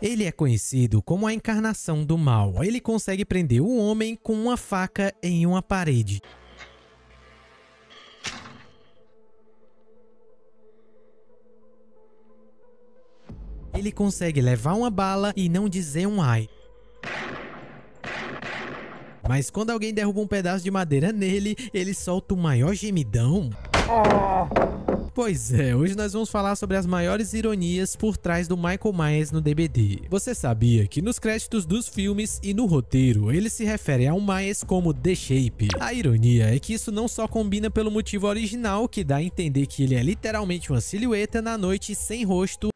Ele é conhecido como a encarnação do mal. Ele consegue prender o homem com uma faca em uma parede. Ele consegue levar uma bala e não dizer um ai. Mas quando alguém derruba um pedaço de madeira nele, ele solta o maior gemidão. Pois é, hoje nós vamos falar sobre as maiores ironias por trás do Michael Myers no DBD. Você sabia que nos créditos dos filmes e no roteiro ele se refere ao Myers como The Shape? A ironia é que isso não só combina pelo motivo original, que dá a entender que ele é literalmente uma silhueta na noite sem rosto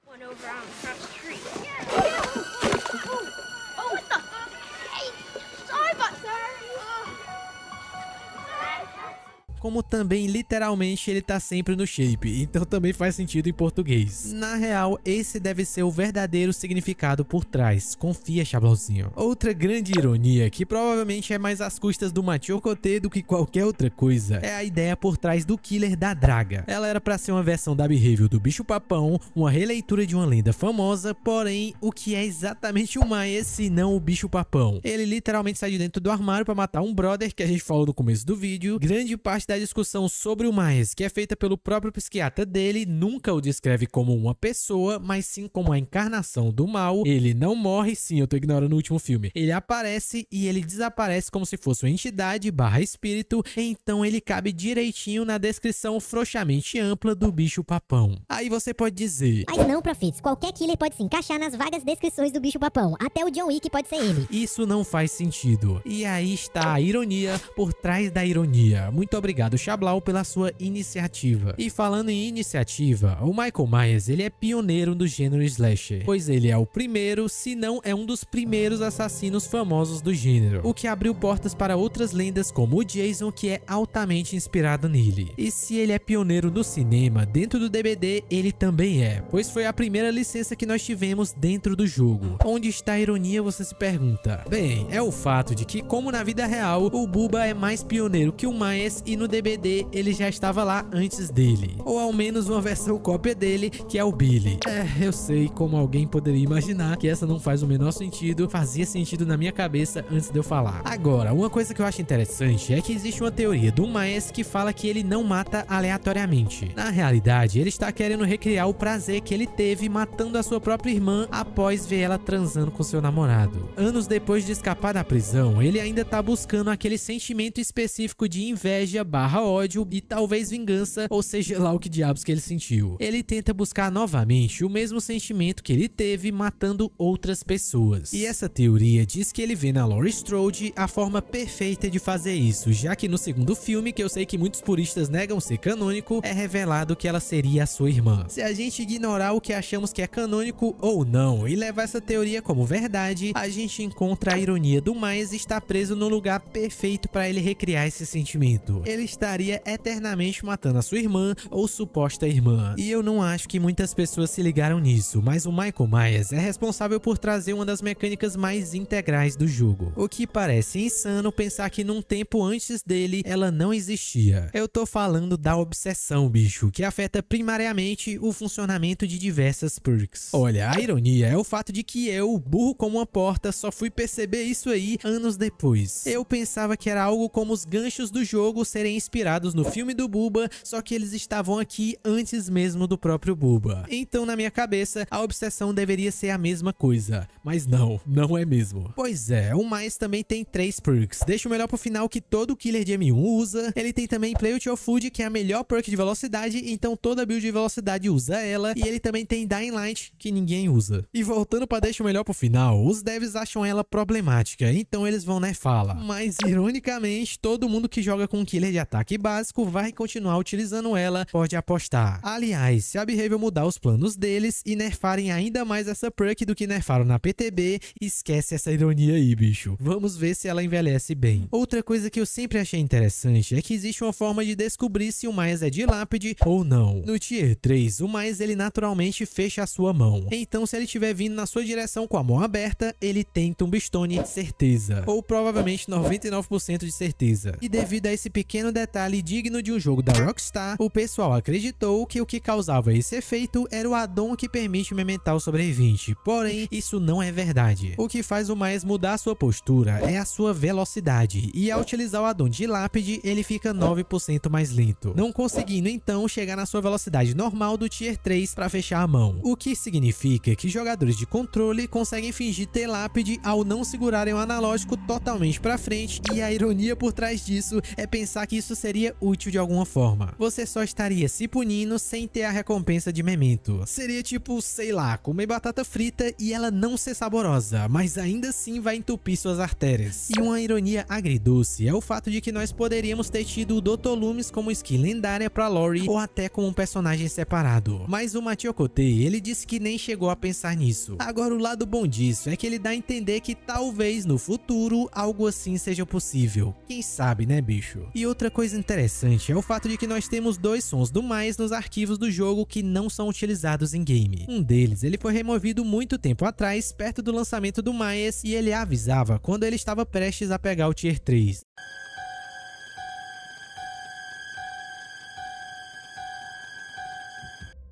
como também literalmente ele tá sempre no shape, então também faz sentido em português. Na real, esse deve ser o verdadeiro significado por trás, confia Chablauzinho. Outra grande ironia, que provavelmente é mais às custas do Machocote do que qualquer outra coisa, é a ideia por trás do Killer da Draga. Ela era para ser uma versão da behavior do bicho papão, uma releitura de uma lenda famosa, porém, o que é exatamente o Maia se não o bicho papão? Ele literalmente sai de dentro do armário para matar um brother que a gente falou no começo do vídeo, grande parte da discussão sobre o Myers, que é feita pelo próprio psiquiatra dele, nunca o descreve como uma pessoa, mas sim como a encarnação do mal. Ele não morre, sim, eu tô ignorando o último filme. Ele aparece e ele desaparece como se fosse uma entidade barra espírito, então ele cabe direitinho na descrição frouxamente ampla do bicho papão. Aí você pode dizer... Mas não, Profits, qualquer killer pode se encaixar nas vagas descrições do bicho papão, até o John Wick pode ser ele. Isso não faz sentido. E aí está a ironia por trás da ironia. Muito obrigado obrigado Chablau pela sua iniciativa. E falando em iniciativa, o Michael Myers ele é pioneiro do gênero slasher, pois ele é o primeiro, se não é um dos primeiros assassinos famosos do gênero, o que abriu portas para outras lendas como o Jason, que é altamente inspirado nele. E se ele é pioneiro no cinema, dentro do DBD ele também é, pois foi a primeira licença que nós tivemos dentro do jogo. Onde está a ironia, você se pergunta? Bem, é o fato de que, como na vida real, o Buba é mais pioneiro que o Myers e no DBD ele já estava lá antes dele. Ou ao menos uma versão cópia dele, que é o Billy. É, eu sei como alguém poderia imaginar que essa não faz o menor sentido, fazia sentido na minha cabeça antes de eu falar. Agora, uma coisa que eu acho interessante é que existe uma teoria do Myers que fala que ele não mata aleatoriamente. Na realidade, ele está querendo recriar o prazer que ele teve matando a sua própria irmã após ver ela transando com seu namorado. Anos depois de escapar da prisão, ele ainda está buscando aquele sentimento específico de inveja barra ódio e talvez vingança, ou seja lá o que diabos que ele sentiu. Ele tenta buscar novamente o mesmo sentimento que ele teve matando outras pessoas. E essa teoria diz que ele vê na Laurie Strode a forma perfeita de fazer isso, já que no segundo filme, que eu sei que muitos puristas negam ser canônico, é revelado que ela seria a sua irmã. Se a gente ignorar o que achamos que é canônico ou não e levar essa teoria como verdade, a gente encontra a ironia do mais estar preso no lugar perfeito para ele recriar esse sentimento. Ele estaria eternamente matando a sua irmã ou suposta irmã. E eu não acho que muitas pessoas se ligaram nisso, mas o Michael Myers é responsável por trazer uma das mecânicas mais integrais do jogo. O que parece insano pensar que num tempo antes dele ela não existia. Eu tô falando da obsessão, bicho, que afeta primariamente o funcionamento de diversas perks. Olha, a ironia é o fato de que eu, burro como uma porta, só fui perceber isso aí anos depois. Eu pensava que era algo como os ganchos do jogo serem inspirados no filme do Buba, só que eles estavam aqui antes mesmo do próprio Buba. Então, na minha cabeça, a obsessão deveria ser a mesma coisa. Mas não, não é mesmo. Pois é, o mais também tem três perks. Deixa o melhor pro final que todo killer de M1 usa. Ele tem também Play Your Food, que é a melhor perk de velocidade, então toda build de velocidade usa ela. E ele também tem Dying Light, que ninguém usa. E voltando para deixa o melhor pro final, os devs acham ela problemática, então eles vão nerfá-la. Mas, ironicamente, todo mundo que joga com killer de ataque básico vai continuar utilizando ela, pode apostar. Aliás, se a Behavior mudar os planos deles e nerfarem ainda mais essa perk do que nerfaram na PTB, esquece essa ironia aí, bicho. Vamos ver se ela envelhece bem. Outra coisa que eu sempre achei interessante é que existe uma forma de descobrir se o mais é de lápide ou não. No Tier 3, o mais ele naturalmente fecha a sua mão. Então, se ele estiver vindo na sua direção com a mão aberta, ele tem Tombstone certeza. Ou provavelmente 99% de certeza. E devido a esse pequeno detalhe, detalhe digno de um jogo da Rockstar, o pessoal acreditou que o que causava esse efeito era o addon que permite o Memental sobrevivente, porém isso não é verdade. O que faz o Miles mudar sua postura é a sua velocidade, e ao utilizar o addon de lápide, ele fica 9% mais lento, não conseguindo então chegar na sua velocidade normal do Tier 3 para fechar a mão, o que significa que jogadores de controle conseguem fingir ter lápide ao não segurarem o analógico totalmente para frente. E a ironia por trás disso é pensar que isso seria útil de alguma forma. Você só estaria se punindo sem ter a recompensa de memento. Seria tipo, sei lá, comer batata frita e ela não ser saborosa, mas ainda assim vai entupir suas artérias. E uma ironia agridoce é o fato de que nós poderíamos ter tido o Dr. Loomis como skin lendária para Lori ou até como um personagem separado. Mas o Mathieu Kotei, ele disse que nem chegou a pensar nisso. Agora o lado bom disso é que ele dá a entender que talvez no futuro algo assim seja possível. Quem sabe, né, bicho? E outra coisa interessante é o fato de que nós temos dois sons do mais nos arquivos do jogo que não são utilizados em game. Um deles, ele foi removido muito tempo atrás, perto do lançamento do Myers, e ele avisava quando ele estava prestes a pegar o Tier 3.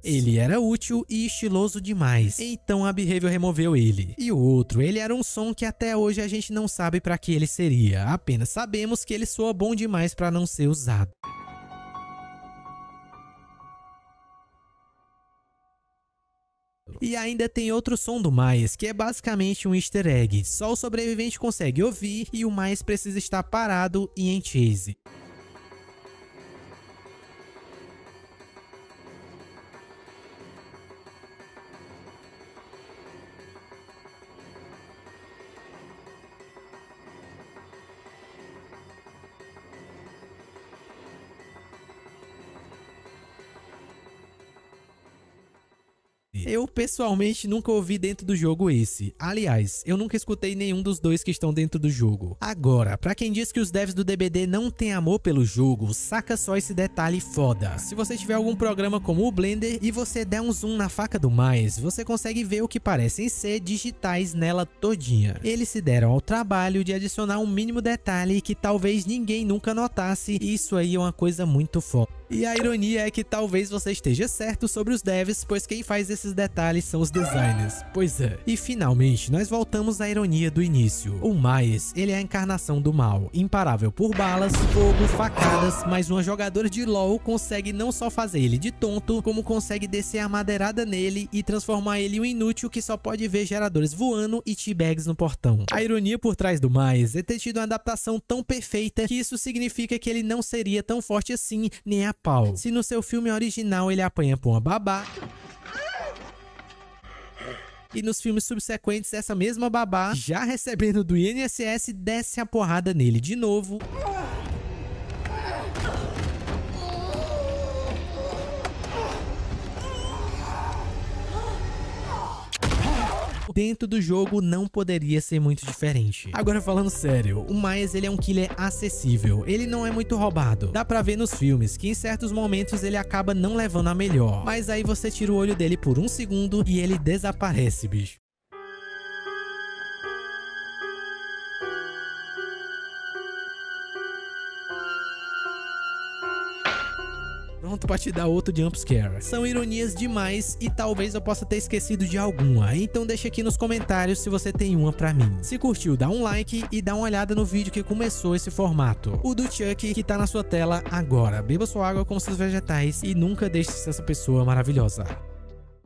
Ele era útil e estiloso demais, então a Behavior removeu ele. E o outro, ele era um som que até hoje a gente não sabe para que ele seria, apenas sabemos que ele soa bom demais para não ser usado. E ainda tem outro som do mais, que é basicamente um easter egg. Só o sobrevivente consegue ouvir e o mais precisa estar parado e em chase. Eu pessoalmente nunca ouvi dentro do jogo esse. Aliás, eu nunca escutei nenhum dos dois que estão dentro do jogo. Agora, pra quem diz que os devs do DBD não têm amor pelo jogo, saca só esse detalhe foda. Se você tiver algum programa como o Blender e você der um zoom na faca do mais, você consegue ver o que parecem ser digitais nela todinha. Eles se deram ao trabalho de adicionar um mínimo detalhe que talvez ninguém nunca notasse, e isso aí é uma coisa muito foda. E a ironia é que talvez você esteja certo sobre os devs, pois quem faz esses detalhes são os designers. Pois é. E finalmente, nós voltamos à ironia do início. O Miles, ele é a encarnação do mal, imparável por balas, fogo, facadas, mas uma jogadora de LoL consegue não só fazer ele de tonto, como consegue descer a madeirada nele e transformar ele em um inútil que só pode ver geradores voando e teabags no portão. A ironia por trás do Miles é ter tido uma adaptação tão perfeita que isso significa que ele não seria tão forte assim, nem a pau. Se no seu filme original ele apanha por uma babá, e nos filmes subsequentes essa mesma babá, já recebendo do INSS, desce a porrada nele de novo. Dentro do jogo não poderia ser muito diferente. Agora falando sério, o Miles ele é um killer acessível, ele não é muito roubado. Dá pra ver nos filmes que em certos momentos ele acaba não levando a melhor, mas aí você tira o olho dele por um segundo e ele desaparece, bicho. Te dar outro jumpscare. São ironias demais e talvez eu possa ter esquecido de alguma, então deixa aqui nos comentários se você tem uma pra mim. Se curtiu, dá um like e dá uma olhada no vídeo que começou esse formato, o do Chuck que tá na sua tela agora. Beba sua água com seus vegetais e nunca deixe de ser essa pessoa maravilhosa.